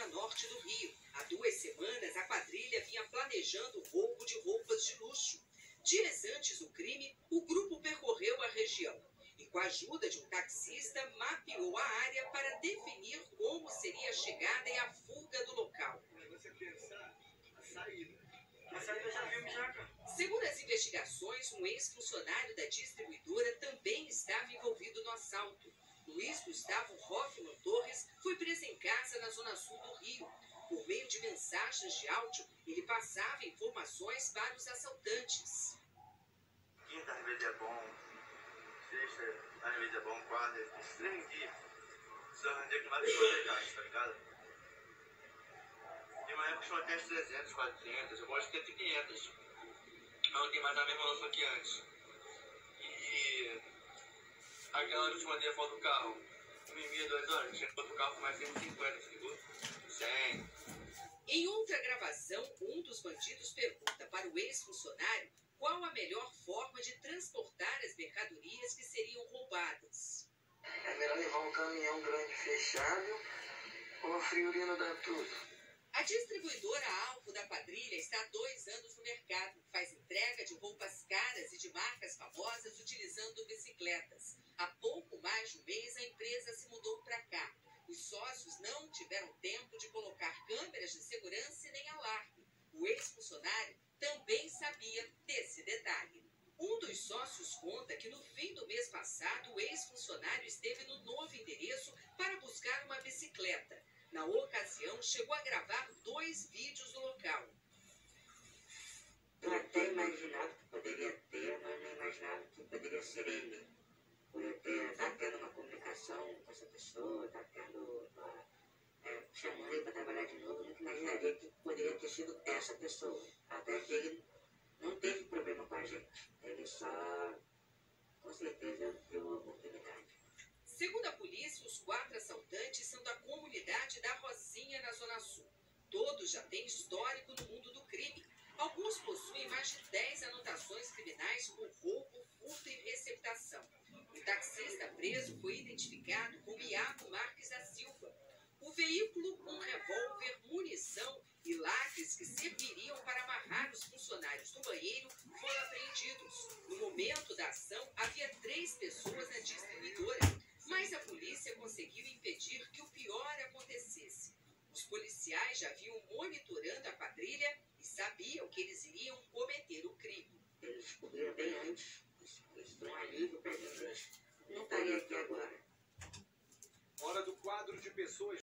zona norte do Rio. Há duas semanas, a quadrilha vinha planejando roubo de roupas de luxo. Dias antes do crime, o grupo percorreu a região e, com a ajuda de um taxista, mapeou a área para definir como seria a chegada e a fuga do local. Você pensar a saída. A saída já vimos já, cara. Segundo as investigações, um ex-funcionário da distribuidora também estava envolvido no assalto. Luiz Gustavo Hoffman foi preso em casa na zona sul do Rio. Por meio de mensagens de áudio, ele passava informações para os assaltantes. Quinta às vezes é bom, sexta às vezes é bom, quarta, esses três dias. São os dias que mais coisas legais, tá ligado? Tem uma época até 300, 400, eu gosto de ter 500. Mas não tem mais a mesma noção que antes. E aquela hora que eu te mandei a foto do carro, uma e meia, duas horas, mais 150, ligou? 100. Em outra gravação, um dos bandidos pergunta para o ex-funcionário qual a melhor forma de transportar as mercadorias que seriam roubadas. É melhor levar um caminhão grande fechado ou a friorina dá tudo. A distribuidora alvo da quadrilha está há dois anos no mercado. Faz entrega de roupas e de marcas famosas utilizando bicicletas. Há pouco mais de um mês, a empresa se mudou para cá. Os sócios não tiveram tempo de colocar câmeras de segurança e nem alarme. O ex-funcionário também sabia desse detalhe. Um dos sócios conta que no fim do mês passado, o ex-funcionário esteve no novo endereço para buscar uma bicicleta. Na ocasião, chegou a gravar imaginava que poderia ser ele. Estar tendo uma comunicação com essa pessoa, estar tendo, ah, é, chamando ele para trabalhar de novo, nunca imaginaria que poderia ter sido essa pessoa. Até que ele não teve problema com a gente. Ele só, com certeza, deu uma oportunidade. Segundo a polícia, os quatro assaltantes são da comunidade da Rosinha, na Zona Sul. Todos já têm histórico no mundo do crime. Alguns possuem mais de 10 anotações criminais por roubo, furto e receptação. O taxista preso foi identificado como Iago Marques da Silva. O veículo, um revólver, munição e lacres que serviriam para amarrar os funcionários do banheiro foram apreendidos. No momento da ação, havia três pessoas na distribuidora, mas a polícia conseguiu impedir que o pior acontecesse. Os policiais já vinham monitorando a quadrilha e sabiam que eles iriam cometer o crime. Eles bem antes. quadro de pessoas.